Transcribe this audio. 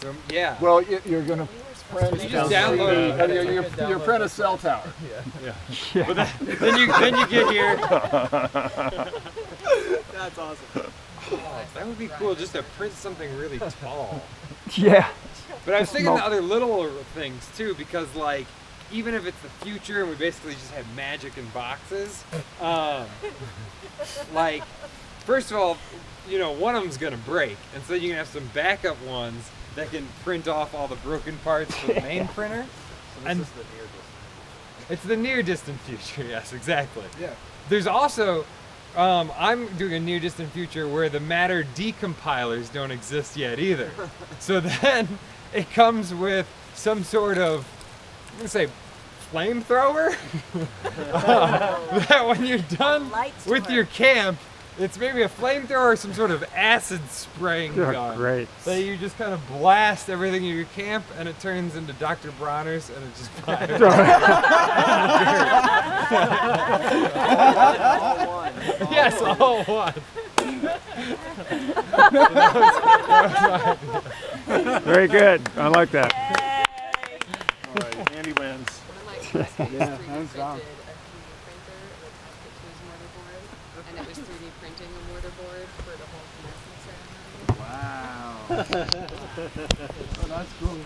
So yeah. Well, you- you're gonna print. You just down download- the- you- you- you print a cell tower. Yeah. But then, then you then you get here. That's awesome. Oh, that would be cool just to print something really tall. Yeah. But I was thinking the other little things too, because like even if it's the future and we basically just have magic in boxes, um, like first of all, you know one of them's gonna break, and so you can have some backup ones that can print off all the broken parts for the main printer. So this and is the near distant. it's the near distant future, yes, exactly. Yeah. There's also, um, I'm doing a near distant future where the matter decompilers don't exist yet either. so then it comes with some sort of, I'm gonna say, flamethrower. Um, that when you're done with your camp, it's maybe a flamethrower or some sort of acid spraying Oh, gun. great. That you just kind of blast everything in your camp and it turns into Dr. Bronner's and it just fires. yes, all one. Very good. I like that. All right, Andy wins. One of my Yeah, hands down. a 3D printer and attached it to his motherboard, and it was 3D printing a mortarboard for the whole commencement ceremony. Wow. oh, that's cool.